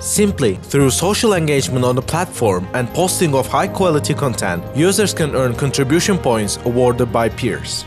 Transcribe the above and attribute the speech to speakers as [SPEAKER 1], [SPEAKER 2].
[SPEAKER 1] Simply, through social engagement on the platform and posting of high quality content, users can earn contribution points awarded by peers.